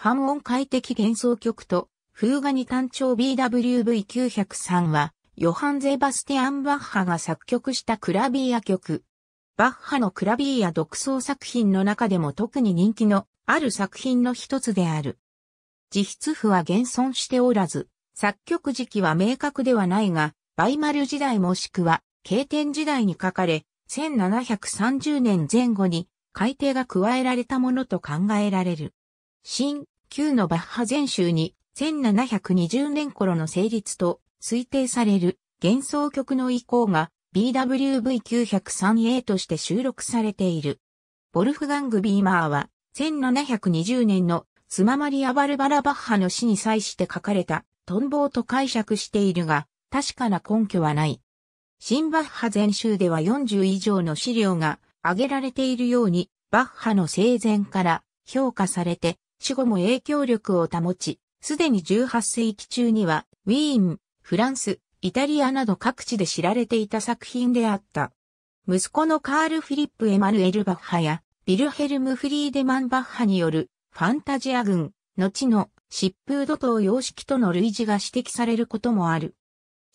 半音階的幻想曲と、フーガ ニ短調 BWV903 は、ヨハン・ゼバスティアン・バッハが作曲したクラビーア曲。バッハのクラビーア独奏作品の中でも特に人気のある作品の一つである。自筆譜は現存しておらず、作曲時期は明確ではないが、ヴァイマル時代もしくは、ケーテン時代に書かれ、1730年前後に改訂が加えられたものと考えられる。新旧のバッハ全集に1720年頃の成立と推定される幻想曲の意向が BWV903A として収録されている。ボルフガング・ビーマーは1720年のスママリア・バルバラ・バッハの死に際して書かれたトンボーと解釈しているが確かな根拠はない。新バッハ全集では40以上の資料が挙げられているように、バッハの生前から評価されて、死後も影響力を保ち、すでに18世紀中には、ウィーン、フランス、イタリアなど各地で知られていた作品であった。息子のカール・フィリップ・エマヌエル・バッハや、ビルヘルム・フリーデマン・バッハによる、ファンタジア軍、後の疾風怒涛様式との類似が指摘されることもある。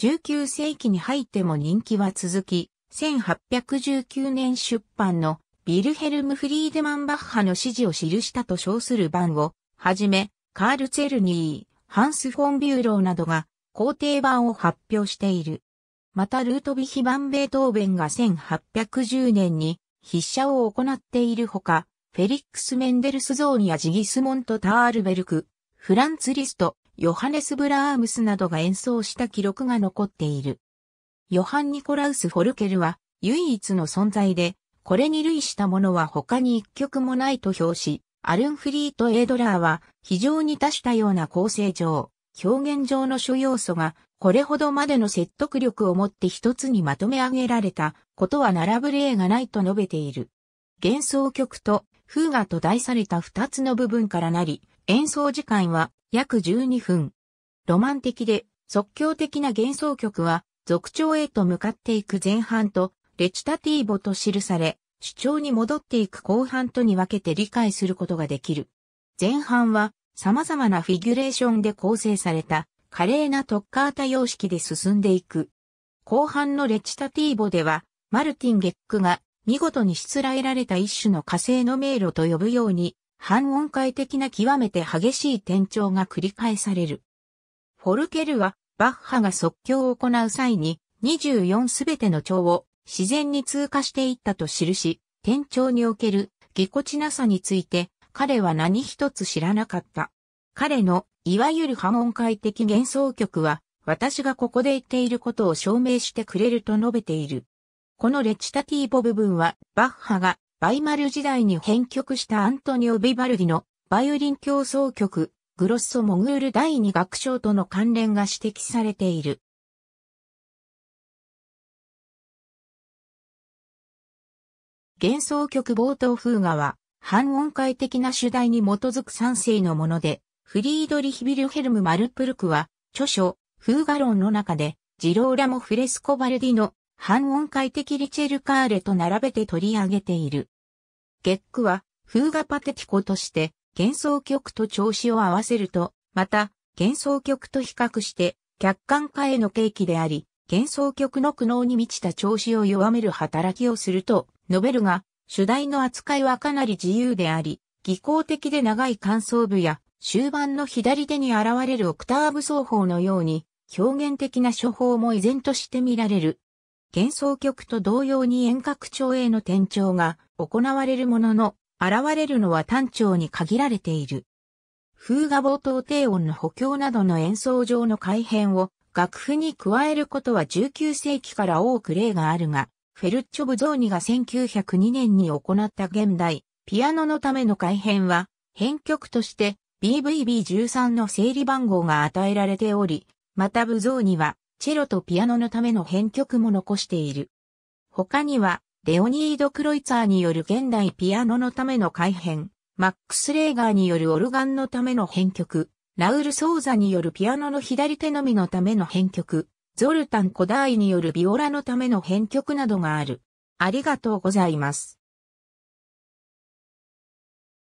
19世紀に入っても人気は続き、1819年出版のビルヘルム・フリーデマンバッハの指示を記したと称する版を、はじめ、カール・ツェルニー、ハンス・フォン・ビューローなどが肯定版を発表している。またルートビヒ版ベートーベンが1810年に筆写を行っているほか、フェリックス・メンデルスゾーンやジギスモント・タールベルク、フランツ・リスト、ヨハネス・ブラームスなどが演奏した記録が残っている。ヨハン・ニコラウス・フォルケルは唯一の存在で、これに類したものは他に一曲もないと評し、アルンフリート・エードラーは非常に多種多様な構成上、表現上の諸要素がこれほどまでの説得力をもって一つにまとめ上げられたことは並ぶ例がないと述べている。幻想曲と風画と題された二つの部分からなり、演奏時間は約12分。ロマン的で即興的な幻想曲は、続調へと向かっていく前半と、レチタティーボと記され、主張に戻っていく後半とに分けて理解することができる。前半は、様々なフィギュレーションで構成された、華麗な特化型様式で進んでいく。後半のレチタティーボでは、マルティン・ゲックが見事にしつらえられた一種の火星の迷路と呼ぶように、半音階的な極めて激しい転調が繰り返される。フォルケルは、バッハが即興を行う際に、24すべての調を自然に通過していったと記し、転調におけるぎこちなさについて、彼は何一つ知らなかった。彼の、いわゆる波音階的幻想曲は、私がここで言っていることを証明してくれると述べている。このレチタティーボ部分は、バッハがバイマル時代に編曲したアントニオ・ビバルディのバイオリン競争曲、グロッソ・モグール第二楽章との関連が指摘されている。幻想曲冒頭風画は、反音階的な主題に基づく三世のもので、フリードリヒ・ビルヘルム・マルプルクは、著書、風画論の中で、ジローラモ・フレスコ・バルディの反音階的リチェルカーレと並べて取り上げている。ゲックは、風画パテティコとして、幻想曲と調子を合わせると、また、幻想曲と比較して、客観化への契機であり、幻想曲の苦悩に満ちた調子を弱める働きをすると、述べるが、主題の扱いはかなり自由であり、技巧的で長い感想部や、終盤の左手に現れるオクターブ奏法のように、表現的な処方も依然として見られる。幻想曲と同様に遠隔調への転調が行われるものの、現れるのは単調に限られている。風画冒頭低音の補強などの演奏上の改変を楽譜に加えることは19世紀から多く例があるが、フェルッチョ・ブゾーニが1902年に行った現代、ピアノのための改変は、編曲として BVB13 の整理番号が与えられており、またブゾーニはチェロとピアノのための編曲も残している。他には、レオニード・クロイツァーによる現代ピアノのための改編、マックス・レーガーによるオルガンのための編曲、ラウル・ソーザによるピアノの左手のみのための編曲、ゾルタン・コダーイによるビオラのための編曲などがある。ありがとうございます。